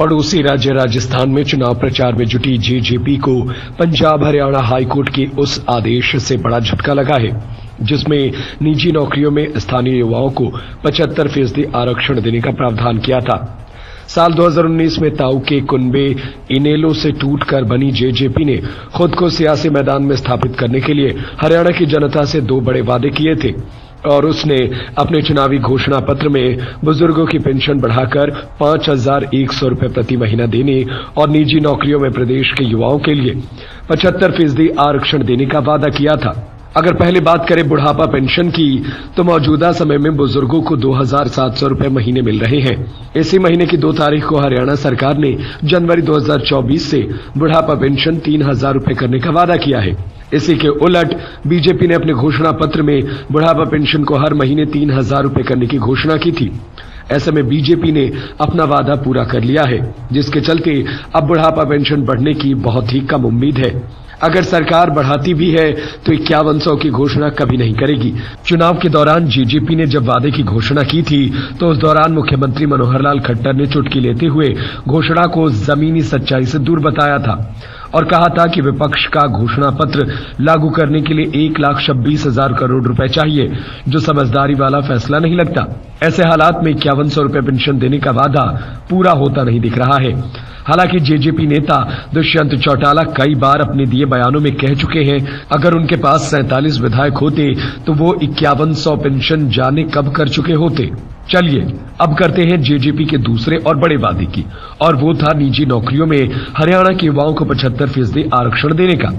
पड़ोसी राज्य राजस्थान में चुनाव प्रचार में जुटी जेजेपी को पंजाब हरियाणा हाईकोर्ट के उस आदेश से बड़ा झटका लगा है, जिसमें निजी नौकरियों में स्थानीय युवाओं को 75 फ़ीसदी आरक्षण देने का प्रावधान किया था। साल 2019 में ताऊ के कुनबे इनेलो से टूटकर बनी जेजेपी ने खुद को सियासी मैदान में स्थापित करने के लिए हरियाणा की जनता से दो बड़े वादे किए थे। और उसने अपने चुनावी घोषणा पत्र में बुज़ुर्गों की पेंशन बढ़ाकर पाँच हज़ार एक सौ रुपये प्रति महीना देने और निजी नौकरियों में प्रदेश के युवाओं के लिए पचहत्तर फ़ीसदी आरक्षण देने का वादा किया था। अगर पहले बात करें बुढ़ापा पेंशन की तो मौजूदा समय में बुज़ुर्गों को दो हज़ार सात सौ महीने मिल रहे हैं। इसी महीने की दो तारीख को हरियाणा सरकार ने जनवरी 2024 से बुढ़ापा पेंशन तीन हज़ार करने का वादा किया है। इसी के उलट बीजेपी ने अपने घोषणा पत्र में बुढ़ापा पेंशन को हर महीने तीन हज़ार रुपये करने की घोषणा की थी। ऐसे में बीजेपी ने अपना वादा पूरा कर लिया है, जिसके चलते अब बुढ़ापा पेंशन बढ़ने की बहुत ही कम उम्मीद है। अगर सरकार बढ़ाती भी है तो इक्यावन सौ की घोषणा कभी नहीं करेगी। चुनाव के दौरान जीजेपी ने जब वादे की घोषणा की थी तो उस दौरान मुख्यमंत्री मनोहर लाल खट्टर ने चुटकी लेते हुए घोषणा को जमीनी सच्चाई से दूर बताया था। और कहा था कि विपक्ष का घोषणा पत्र लागू करने के लिए एक लाख छब्बीस हज़ार करोड़ रुपए चाहिए, जो समझदारी वाला फैसला नहीं लगता। ऐसे हालात में इक्यावन सौ रुपये पेंशन देने का वादा पूरा होता नहीं दिख रहा है। हालाँकि जेजेपी नेता दुष्यंत चौटाला कई बार अपने दिए बयानों में कह चुके हैं, अगर उनके पास सैतालीस विधायक होते तो वो इक्यावन सौ पेंशन जाने कब कर चुके होते? चलिए, अब करते हैं जेजेपी के दूसरे और बड़े वादे की। और वो था निजी नौकरियों में हरियाणा के युवाओं को पचहत्तर फ़ीसदी आरक्षण देने का।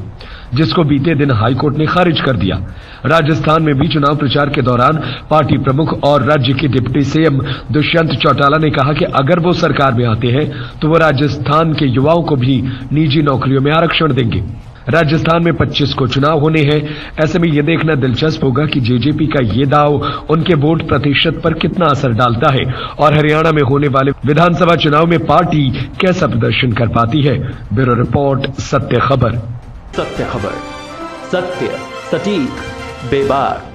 जिसको बीते दिन हाईकोर्ट ने खारिज कर दिया। राजस्थान में भी चुनाव प्रचार के दौरान पार्टी प्रमुख और राज्य के डिप्टी सीएम दुष्यंत चौटाला ने कहा कि अगर वो सरकार में आते हैं तो वो राजस्थान के युवाओं को भी निजी नौकरियों में आरक्षण देंगे। राजस्थान में 25 को चुनाव होने हैं। ऐसे में ये देखना दिलचस्प होगा कि जेजेपी का ये दाव उनके वोट प्रतिशत पर कितना असर डालता है और हरियाणा में होने वाले विधानसभा चुनाव में पार्टी कैसा प्रदर्शन कर पाती है। ब्यूरो रिपोर्ट, सत्य खबर। सत्य खबर सत्य सटीक बेबाक।